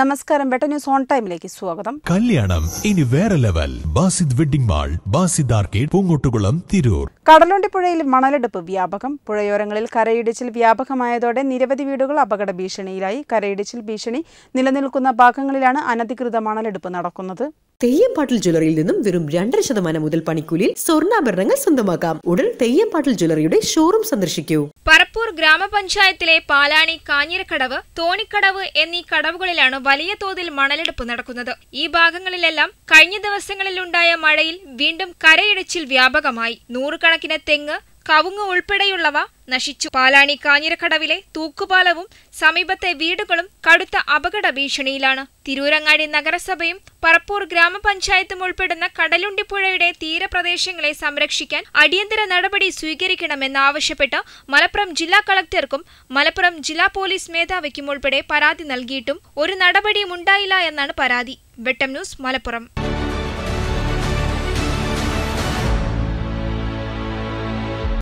നമസ്കാരം. വെട്ട news on ടൈമിലേക്ക് സ്വാഗതം. കല്യാണം. ഇനി വേറെ level. Basid wedding mall Basid arcade Poonkottukulam Tirur. കടലുണ്ടിപ്പുഴയിൽ മണലെടുപ്പ് വ്യാപകം. പുഴയോരങ്ങളിൽ കരയിടിച്ചിൽ വ്യാപകമായതോടെ നിരവധി വീടുകൾ അപകട ഭീഷണിയിലായി. കരയിടിച്ചിൽ ഭീഷണി നിലനിൽക്കുന്ന ഭാഗങ്ങളിലാണ് അനധികൃത മണലെടുപ്പ് നടക്കുന്നത്. തെയ്യംപാട്ടിൽ ജ്വല്ലറിയിൽ നിന്നും വെറും രണ്ടര ശതമാനം മുതൽ പണിക്കൂലിയിൽ സ്വർണാഭരണങ്ങൾ സ്വന്തമാക്കാം. ഉടൻ തെയ്യംപാട്ടിൽ ജ്വല്ലറിയുടെ ഷോറൂം സന്ദർശിക്കൂ. പറപ്പൂർ ഗ്രാമപഞ്ചായത്തിലെ പാലാണി കാഞ്ഞിരക്കടവ് തോണിക്കടവ് എന്നീ കടവുകളിലാണ് വലിയ തോതിൽ മണലെടുപ്പ് നടക്കുന്നത്. ഈ ഭാഗങ്ങളിലെല്ലാം കഴിഞ്ഞ ദിവസങ്ങളിലുണ്ടായ മഴയിൽ വീണ്ടും കരയിടിച്ചിൽ വ്യാപകമായി. നൂറുകണക്കിന് തെങ്ങ് കവുങ്ങ് ഉൾപ്പെടെയുള്ളവ നശിച്ചു. പാലാണി കാഞ്ഞിരക്കടവിലെ തൂക്കുപാലവും സമീപത്തെ വീടുകളും കടുത്ത അപകട ഭീഷണിയിലാണ്. തിരൂരങ്ങാടി നഗരസഭയും പറപ്പൂർ ഗ്രാമപഞ്ചായത്തും ഉൾപ്പെടുന്ന കടലുണ്ടിപ്പുഴയുടെ തീരപ്രദേശങ്ങളെ സംരക്ഷിക്കാൻ അടിയന്തര നടപടി സ്വീകരിക്കണമെന്നാവശ്യപ്പെട്ട് മലപ്പുറം ജില്ലാ കളക്ടർക്കും മലപ്പുറം ജില്ലാ പോലീസ് മേധാവിക്കും ഉൾപ്പെടെ പരാതി നൽകിയിട്ടും ഒരു നടപടിയും ഉണ്ടായില്ല എന്നാണ് പരാതി. വെട്ടം ന്യൂസ് മലപ്പുറം.